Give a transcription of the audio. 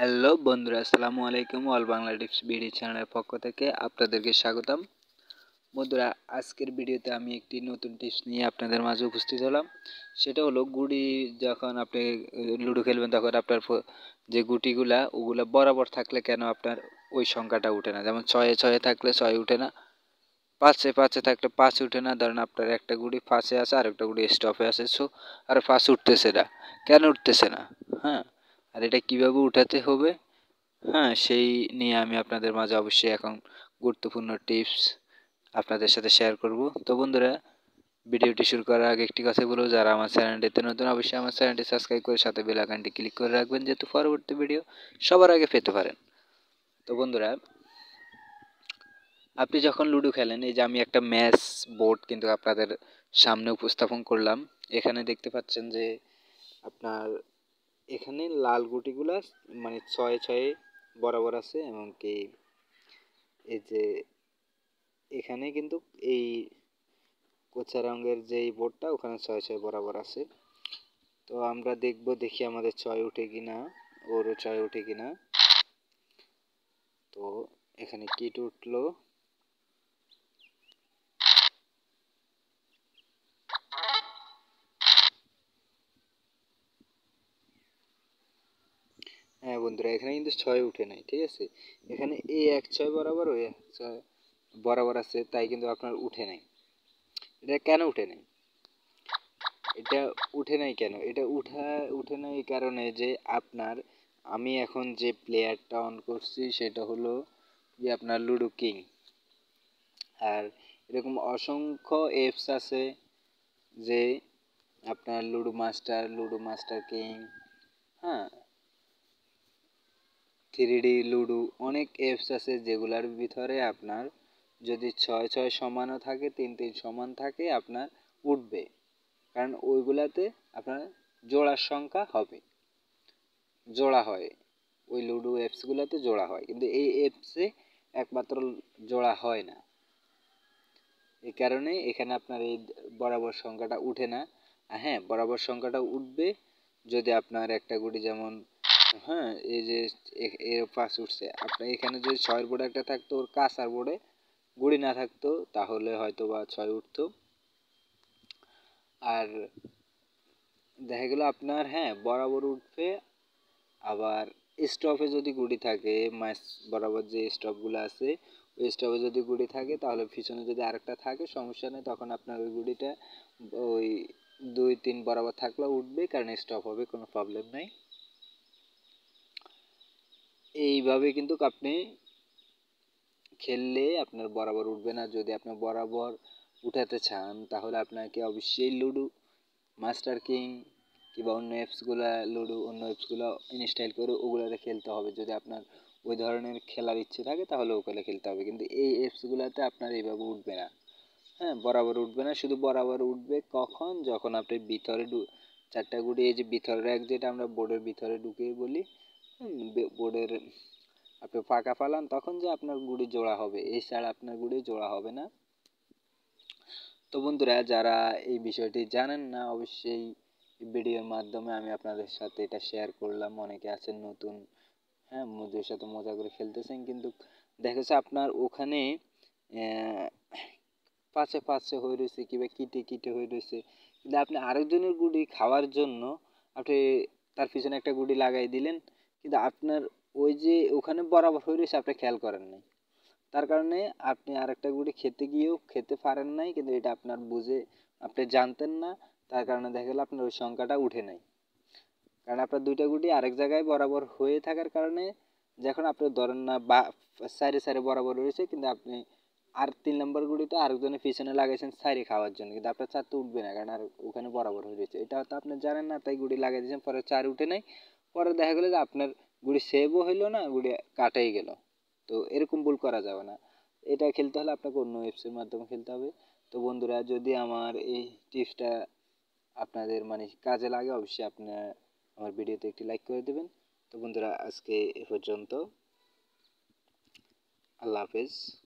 Hello বন্ধুরা, আসসালামু আলাইকুম, অল বাংলা টিপস বিডি চ্যানেলের পক্ষ থেকে আপনাদেরকে স্বাগতম। বন্ধুরা, আজকের ভিডিওতে আমি একটি নতুন টিপস নিয়ে আপনাদের মাঝে উপস্থিত হলাম। সেটা হলো গুড়ি যখন আপনি লুডো খেলবেন তখন আপনার যে গুটিগুলা, ওগুলা বরাবর থাকলে কেন আপনার ওই সংখ্যাটা উঠে না? যেমন ছয়ে ছয়ে থাকলে ছয় উঠে না, পাঁচে পাঁচে থাকলে পাঁচ উঠে না, ধরেন আপনার একটা গুড়ি পাঁচে আছে আর একটা গুড়ি স্টপে আছে, সো, আর পাঁচ উঠতেছে না। কেন উঠতেছে না? হ্যাঁ আর এটা কীভাবে উঠাতে হবে? হ্যাঁ সেই নিয়ে আমি আপনাদের মাঝে অবশ্যই এখন গুরুত্বপূর্ণ টিপস আপনাদের সাথে শেয়ার করব। তো বন্ধুরা, ভিডিওটি শুরু করার আগে একটি কথা বলব, যারা আমার চ্যানেলটিতে নতুন, অবশ্যই আমার চ্যানেলটি সাবস্ক্রাইব করে সাথে বেল আইকনটি ক্লিক করে রাখবেন, যেহেতু পরবর্তী ভিডিও সবার আগে পেতে পারেন। তো বন্ধুরা, আপনি যখন লুডো খেলেন, এই যে আমি একটা ম্যাচ বোর্ড কিন্তু আপনাদের সামনে উপস্থাপন করলাম, এখানে দেখতে পাচ্ছেন যে আপনার এখানে লাল গুটিগুলা মানে ছয়ে ছয়ে বরাবর আছে, এমনকি এই যে এখানে কিন্তু এই কোচা রঙের যে বোর্ডটা, ওখানে ছয় ছয় বরাবর আছে। তো আমরা দেখব, দেখি আমাদের ছয় উঠে কিনা ওরও ছয় উঠে কিনা। তো এখানে কিট উঠল হ্যাঁ বন্ধুরা, এখানে কিন্তু ছয় উঠে নাই, ঠিক আছে? এখানে এই এক ছয় বরাবর ওই এক ছয় বরাবর আছে, তাই কিন্তু আপনার উঠে নাই। এটা কেন উঠে নাই? এটা উঠে নাই কেন? এটা উঠা, উঠে নাই কারণে যে আপনার, আমি এখন যে প্লেয়ারটা অন করছি, সেটা হলো যে আপনার লুডো কিং আর এরকম অসংখ্য অ্যাপস আছে যে আপনার Ludo Master Ludo Master King হ্যাঁ? থ্রি ডি লুডো অনেক অ্যাপস আছে যেগুলার ভিতরে আপনার যদি ছয় ছয় সমানও থাকে, তিন তিন সমান থাকে, আপনার উঠবে। কারণ ওইগুলাতে আপনার জোড়ার সংখ্যা হবে। জোড়া হয়। ওই লুডো অ্যাপসগুলোতে জোড়া হয়। কিন্তু এই অ্যাপসে একমাত্র জোড়া হয় না। এই কারণে এখানে আপনার এই বরাবর সংখ্যাটা উঠে না। হ্যাঁ বরাবর সংখ্যাটা উঠবে যদি আপনার একটা গুটি যেমন হ্যাঁ এই যে এর পাশ উঠছে। আপনার এখানে যদি ছয়ের বোর্ডে একটা থাকতো, ওর কাঁচার বোর্ডে গুড়ি না থাকতো, তাহলে হয়তো বা ছয় উঠতো। আর দেখা গেল আপনার হ্যাঁ বরাবর উঠবে, আবার স্টপে যদি গুড়ি থাকে মাছ বরাবর যে স্টপগুলো আছে, ওই স্টপে যদি গুড়ি থাকে, তাহলে পিছনে যদি আরেকটা থাকে, সমস্যা নেই, তখন আপনার ওই গুড়িটা ওই দুই, তিন বরাবর থাকলেও উঠবে, কারণ স্টপ হবে, কোনো প্রবলেম নাই। এইভাবে কিন্তু আপনি খেললে আপনার বরাবর উঠবে না। যদি আপনি বরাবর উঠাতে চান, তাহলে আপনাকে অবশ্যই লুডো, মাস্টার কিং কিংবা অন্য অ্যাপসগুলো, লুডো, অন্য অ্যাপসগুলো ইনস্টল করে ওগুলোতে খেলতে হবে। যদি আপনার ওই ধরনের খেলার ইচ্ছে থাকে, তাহলে ওগুলো খেলতে হবে। কিন্তু এই অ্যাপসগুলোতে আপনার এইভাবে উঠবে না। হ্যাঁ বরাবর উঠবে না, শুধু বরাবর উঠবে কখন? যখন আপনি ভিতরে চারটা গুটি, এই যে ভিতরের এক যেটা আমরা বোর্ডের ভিতরে ঢুকে বলি বোর্ডের, আপনি ফাঁকা ফালান, তখন যে আপনার গুড়ি জোড়া হবে এছাড়া আপনার গুড়ি জোড়া হবে না। তো বন্ধুরা, যারা এই বিষয়টি জানেন না, অবশ্যই ভিডিওর মাধ্যমে আমি আপনাদের সাথে এটা শেয়ার করলাম। অনেকে আছেন নতুন হ্যাঁ মজুর সাথে মজা করে খেলতেছেন, কিন্তু দেখেছে আপনার ওখানে পাশে পাশে হয়ে রয়েছে কিংবা কিটে কিটে হয়ে রয়েছে। কিন্তু আপনি আরেকজনের গুড়ি খাওয়ার জন্য আপনি তার পিছনে একটা গুড়ি লাগাই দিলেন কিন্তু আপনার ওই যে ওখানে বরাবর হয়ে রয়েছে, আপনি খেয়াল করেন নাই। তার কারণে আপনি আরেকটা গুড়ি খেতে গিয়েও খেতে পারেন নাই, কিন্তু এটা আপনার বুঝে আপনি জানতেন না, তার কারণে দেখা গেলো আপনার ওই সংখ্যাটা উঠে নাই। কারণ আপনার দুইটা গুটি আরেক জায়গায় বরাবর হয়ে থাকার কারণে যখন আপনি ধরেন না বা সাইডে সাইডে বরাবর রয়েছে, কিন্তু আপনি আর তিন নম্বর গুড়িটা আরেকজনের পিছনে লাগাইছেন সাইডে খাওয়ার জন্য, কিন্তু আপনার চার তো উঠবে না, কারণ আর ওখানে বরাবর হয়ে রয়েছে। এটা হয়তো আপনি জানেন না, তাই গুড়ি লাগাই দিয়েছেন, পরে চার উঠে নাই। পরে দেখা গেলো যে আপনার গুড়ি সেভও হইল না, গুড়ি কাটাই গেল। তো এরকম ভুল করা যাবে না। এটা খেলতে হলে আপনাকে অন্য ওয়েবসের মাধ্যমে খেলতে হবে। তো বন্ধুরা, যদি আমার এই টিপসটা আপনাদের মানে কাজে লাগে, অবশ্যই আপনার আমার ভিডিওতে একটি লাইক করে দেবেন। তো বন্ধুরা, আজকে এ পর্যন্ত। আল্লাহ হাফেজ।